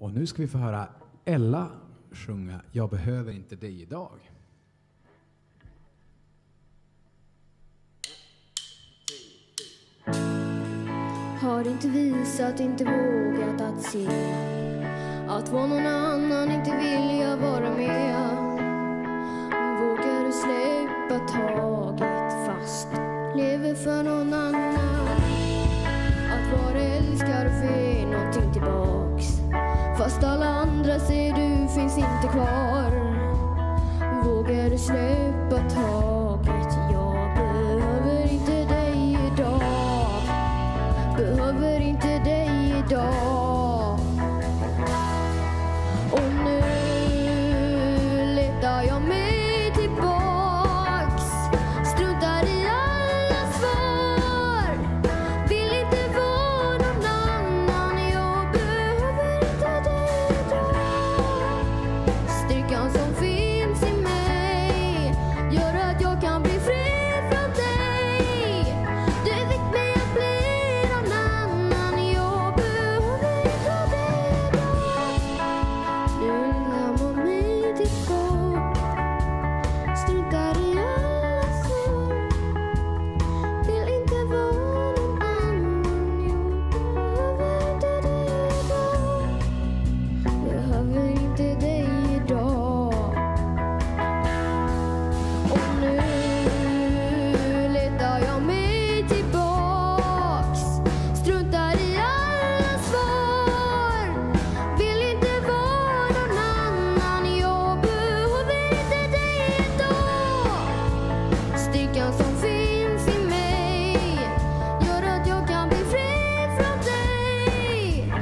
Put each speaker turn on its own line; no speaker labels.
Och nu ska vi få höra Ella sjunga Jag behöver inte dig idag.
Har inte visat, inte vågat att se Att vara någon annan, inte vilja vara med Vågar du släppa taget fast Lever för någon annan andra du finns inte kvar Vågar du släppa taget? Jag behöver inte dig idag Behöver inte dig Gör att jag kan bli fri från dig.